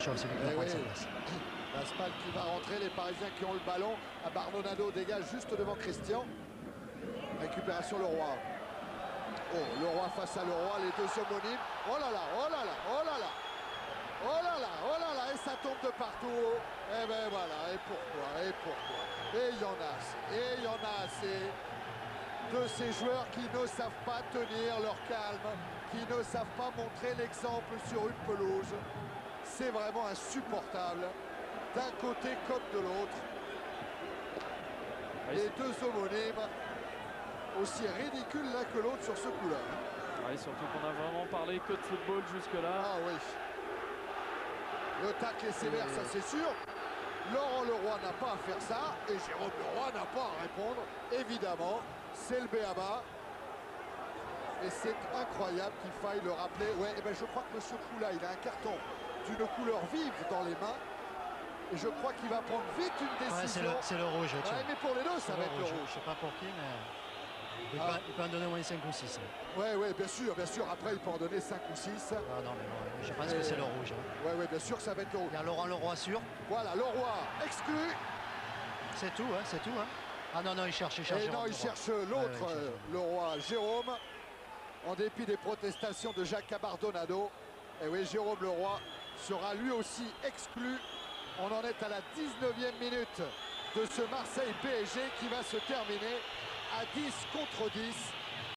C'est lui qui Eh va sa place. Laspal qui va rentrer, les Parisiens qui ont le ballon. À Bardonado dégage juste devant Christian. Récupération Leroy. Oh, Leroy face à Leroy, les deux homonymes. Oh là là, oh là là, oh là là. Oh là là, oh là là, et ça tombe de partout. Et ben voilà, et pourquoi, et pourquoi. Et il y en a assez, et il y en a assez de ces joueurs qui ne savent pas tenir leur calme, qui ne savent pas montrer l'exemple sur une pelouse. C'est vraiment insupportable, d'un côté comme de l'autre. Les deux homonymes, aussi ridicules l'un que l'autre sur ce coup-là. Ouais, surtout qu'on a vraiment parlé que de football jusque-là. Ah oui. Le tacle est sévère, ça c'est sûr. Laurent Leroy n'a pas à faire ça et Jérôme Leroy n'a pas à répondre. Évidemment, c'est le BABA. Et c'est incroyable qu'il faille le rappeler. Ouais, eh ben je crois que M. Poula, il a un carton d'une couleur vive dans les mains. Et je crois qu'il va prendre vite une Ouais, c'est décision. le, c'est le rouge. Ouais, mais pour les deux, ça va être le rouge. Je sais pas pour qui, mais il peut, Ah. pas- il peut en donner au moins 5 ou 6. Ouais, ouais, bien sûr, bien sûr. Après, il peut en donner 5 ou 6. Ah non, mais je pense Et- que c'est le rouge. hein. Ouais, ouais, bien sûr que ça va être le rouge. Il y a Laurent Leroy sûr. Voilà, Leroy exclu. C'est tout, hein, c'est tout. Hein. Ah non, non, il cherche, il cherche. Et non, il Leroy. cherche l'autre, euh, cherche. le roi Jérôme, en dépit des protestations de Jacques Abardonado. Et oui, Jérôme Leroy sera lui aussi exclu. On en est à la 19e minute de ce Marseille PSG qui va se terminer à 10 contre 10